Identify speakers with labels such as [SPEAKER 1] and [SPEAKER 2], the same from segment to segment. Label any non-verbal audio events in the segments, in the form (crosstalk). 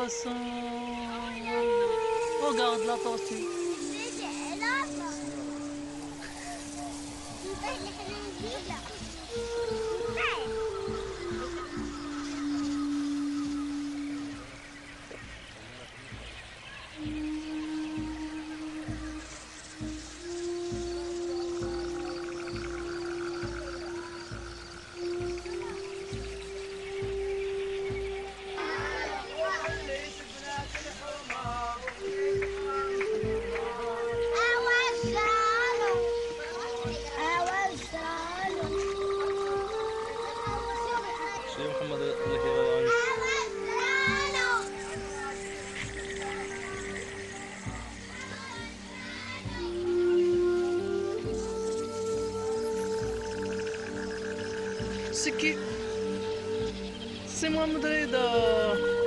[SPEAKER 1] poisson. Regarde la tortue. parece que
[SPEAKER 2] se mudei da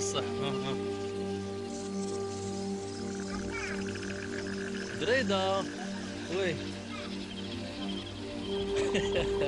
[SPEAKER 2] الصح أه، أه. دريدة وي. (laughs)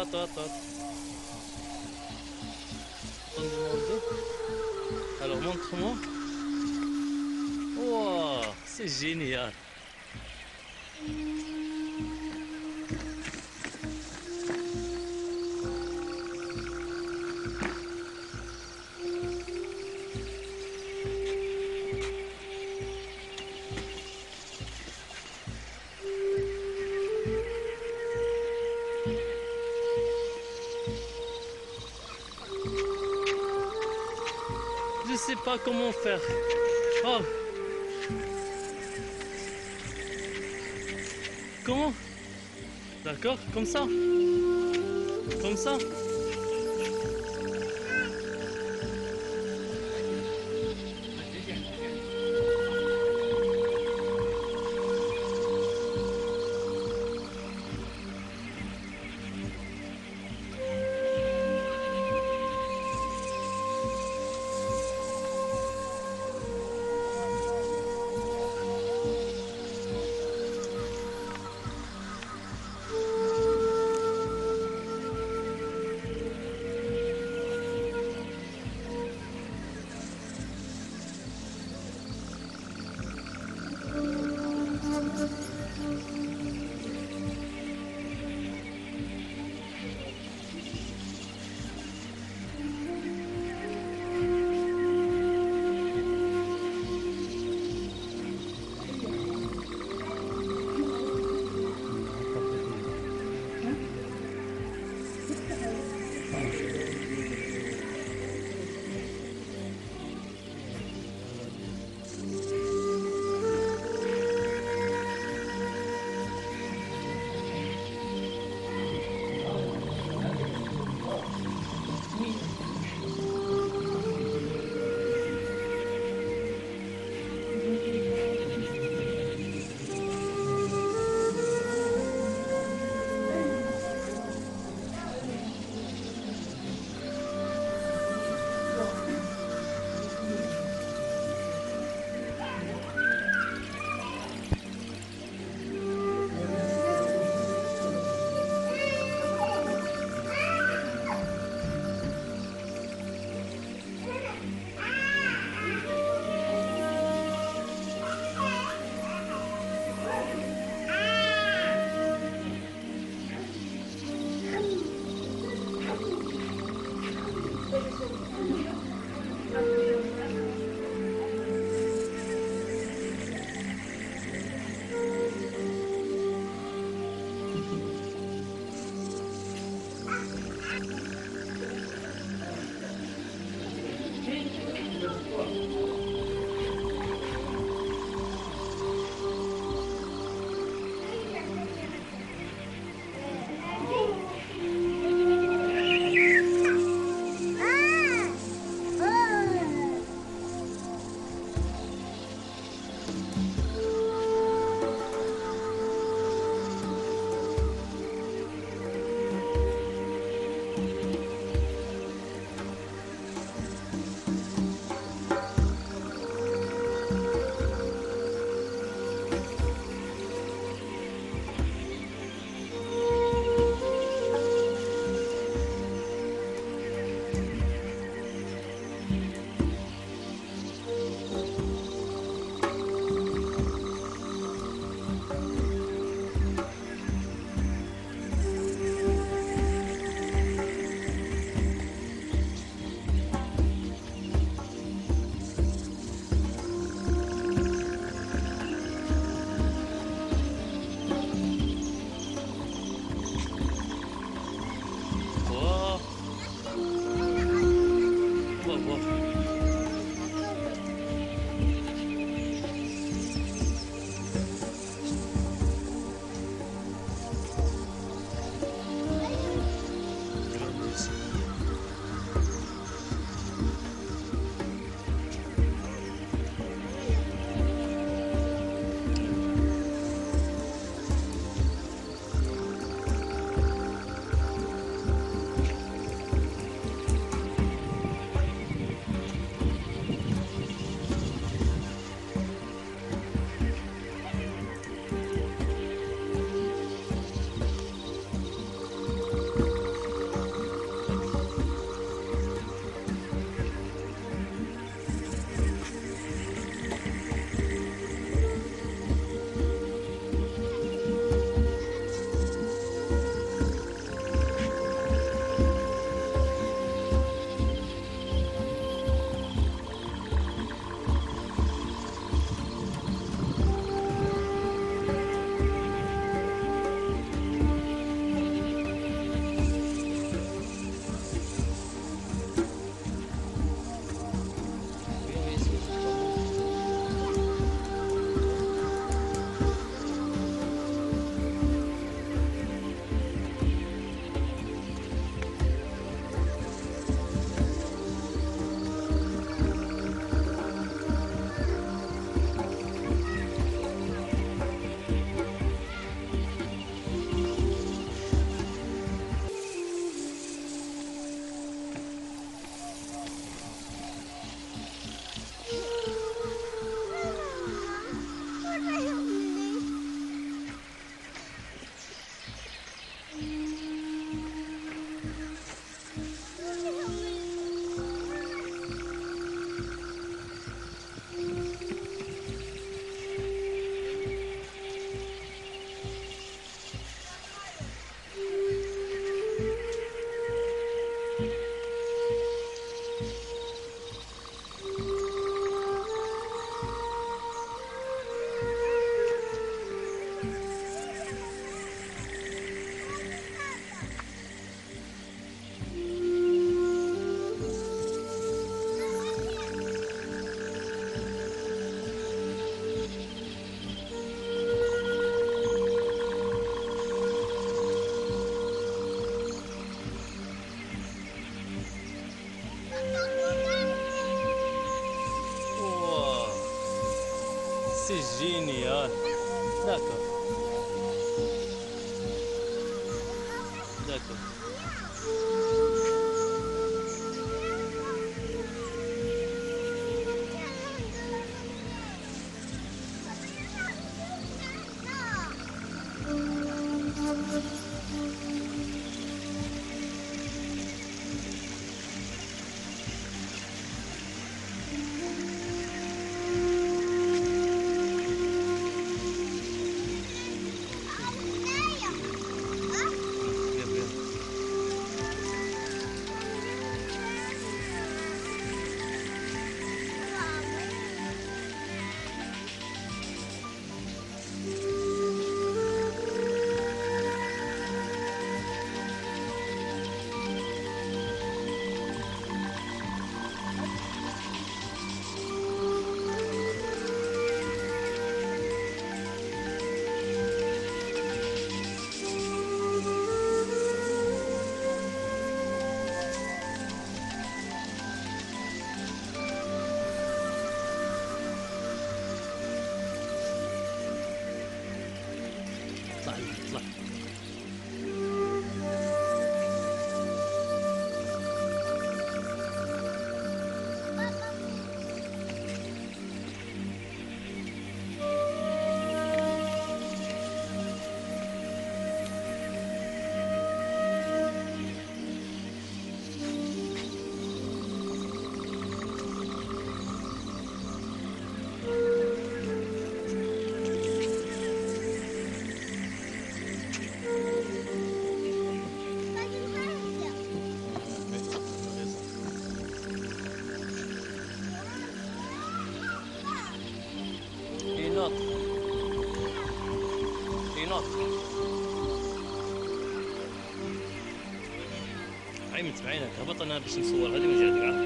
[SPEAKER 2] attends. On demande. Alors montre-moi. Wow, c'est génial. Pas comment faire. Oh. Comment? D'accord, comme ça. Comme ça. هبطنا باش نصور هذه ونجي نعرف